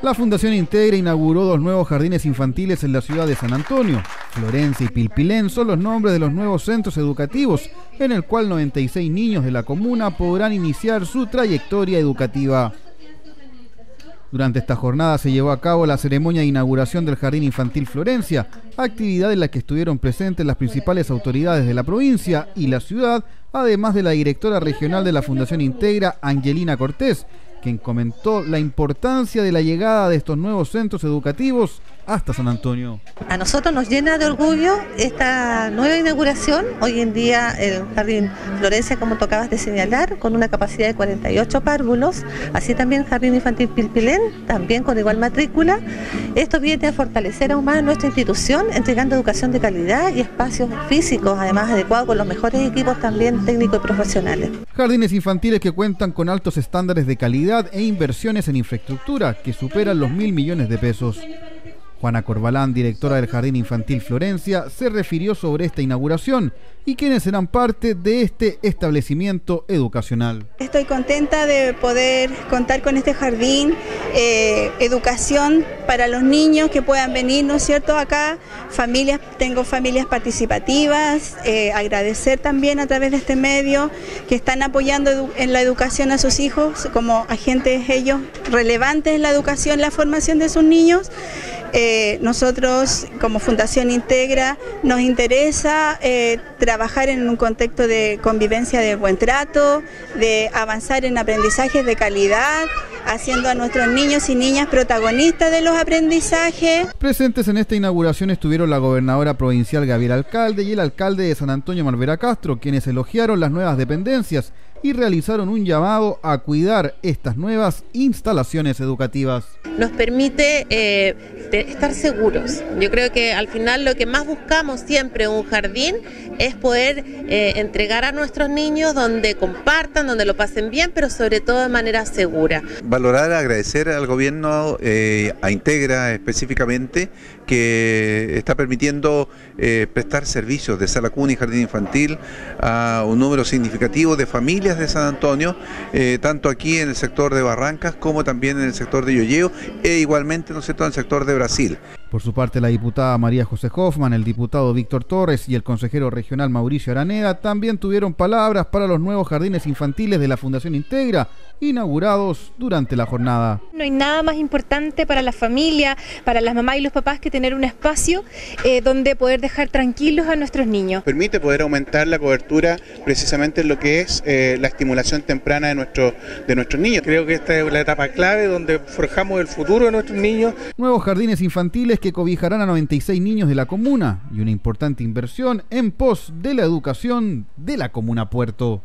La Fundación Integra inauguró dos nuevos jardines infantiles en la ciudad de San Antonio. Florencia y Pilpilén son los nombres de los nuevos centros educativos, en el cual 96 niños de la comuna podrán iniciar su trayectoria educativa. Durante esta jornada se llevó a cabo la ceremonia de inauguración del Jardín Infantil Florencia, actividad en la que estuvieron presentes las principales autoridades de la provincia y la ciudad, además de la directora regional de la Fundación Integra, Angelina Cortés, quien comentó la importancia de la llegada de estos nuevos centros educativos hasta San Antonio. A nosotros nos llena de orgullo esta nueva inauguración. Hoy en día el Jardín Florencia, como tocabas de señalar, con una capacidad de 48 párvulos, así también Jardín Infantil Pilpilén, también con igual matrícula. Esto viene a fortalecer aún más nuestra institución, entregando educación de calidad y espacios físicos, además adecuados con los mejores equipos también técnicos y profesionales. Jardines infantiles que cuentan con altos estándares de calidad e inversiones en infraestructura que superan los mil millones de pesos. Juana Corbalán, directora del Jardín Infantil Florencia, se refirió sobre esta inauguración y quienes serán parte de este establecimiento educacional. Estoy contenta de poder contar con este jardín, eh, educación para los niños que puedan venir, ¿no es cierto? Acá, familias, tengo familias participativas, eh, agradecer también a través de este medio que están apoyando en la educación a sus hijos como agentes ellos relevantes en la educación, la formación de sus niños. Eh, nosotros como Fundación Integra nos interesa eh, trabajar en un contexto de convivencia de buen trato, de avanzar en aprendizajes de calidad, haciendo a nuestros niños y niñas protagonistas de los aprendizajes. Presentes en esta inauguración estuvieron la gobernadora provincial Gabriel Alcalde y el alcalde de San Antonio Malvera Castro, quienes elogiaron las nuevas dependencias y realizaron un llamado a cuidar estas nuevas instalaciones educativas. Nos permite eh, estar seguros. Yo creo que al final lo que más buscamos siempre en un jardín es poder eh, entregar a nuestros niños donde compartan, donde lo pasen bien, pero sobre todo de manera segura. Valorar, agradecer al gobierno, eh, a Integra específicamente, que está permitiendo prestar servicios de sala cuna y jardín infantil a un número significativo de familias de San Antonio, eh, tanto aquí en el sector de Barrancas como también en el sector de Yoyeo e igualmente ¿no en el sector de Brasil. Por su parte, la diputada María José Hoffman, el diputado Víctor Torres y el consejero regional Mauricio Araneda también tuvieron palabras para los nuevos jardines infantiles de la Fundación Integra, inaugurados durante la jornada. No hay nada más importante para la familia, para las mamás y los papás que tener un espacio eh, donde poder dejar tranquilos a nuestros niños. Permite poder aumentar la cobertura precisamente en lo que es eh, la estimulación temprana de, nuestro, de nuestros niños. Creo que esta es la etapa clave donde forjamos el futuro de nuestros niños. Nuevos jardines infantiles que cobijarán a 96 niños de la comuna y una importante inversión en pos de la educación de la comuna Puerto.